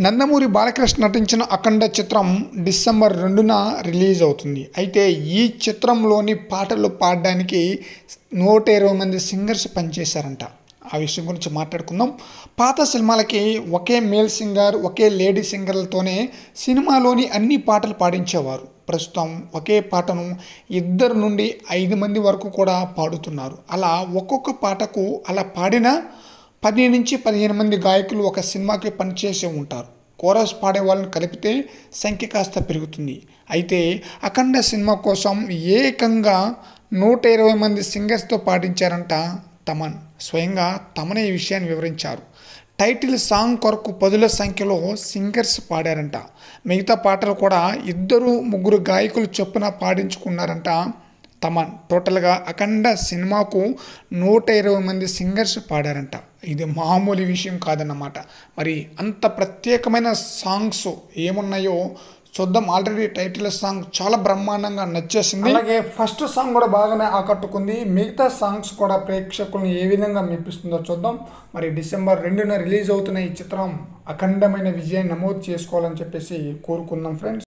నందమూరి బాలకృష్ణ నటించిన అఖండ చిత్రం డిసెంబర్ రెండున రిలీజ్ అవుతుంది. అయితే ఈ చిత్రంలోని పాటలు పాడడానికి నూట ఇరవై మంది సింగర్స్ పనిచేశారంట. ఆ విషయం గురించి మాట్లాడుకుందాం. పాత సినిమాలకి ఒకే మేల్ సింగర్ ఒకే లేడీ సింగర్లతోనే సినిమాలోని అన్ని పాటలు పాడించేవారు. ప్రస్తుతం ఒకే పాటను ఇద్దరు నుండి ఐదు మంది వరకు కూడా పాడుతున్నారు. అలా ఒక్కొక్క పాటకు అలా పాడిన పది నుంచి పదిహేను మంది గాయకులు ఒక సినిమాకి పనిచేసే ఉంటారు. కోరస్ పాడే వాళ్ళని కలిపితే సంఖ్య కాస్త పెరుగుతుంది. అయితే అఖండ సినిమా కోసం ఏకంగా నూట ఇరవై మంది సింగర్స్తో పాటించారంట తమన్. స్వయంగా తమనే ఈ విషయాన్ని వివరించారు. టైటిల్ సాంగ్ కొరకు పదుల సంఖ్యలో సింగర్స్ పాడారంట. మిగతా పాటలు కూడా ఇద్దరు ముగ్గురు గాయకులు చొప్పున పాడించుకున్నారంట తమన్ టోటల్గా అఖండ సినిమాకు నూట ఇరవై మంది సింగర్స్ పాడారంట. ఇది మామూలు విషయం కాదన్నమాట. మరి అంత ప్రత్యేకమైన సాంగ్స్ ఏమున్నాయో చూద్దాం. ఆల్రెడీ టైటిల్ సాంగ్ చాలా బ్రహ్మాండంగా నచ్చేసింది. అలాగే ఫస్ట్ సాంగ్ కూడా బాగానే ఆకట్టుకుంది. మిగతా సాంగ్స్ కూడా ప్రేక్షకులను ఏ విధంగా మెప్పిస్తుందో చూద్దాం. మరి డిసెంబర్ రెండున రిలీజ్ అవుతున్న ఈ చిత్రం అఖండమైన విజయాన్ని నమోదు చేసుకోవాలని చెప్పేసి కోరుకుందాం ఫ్రెండ్స్.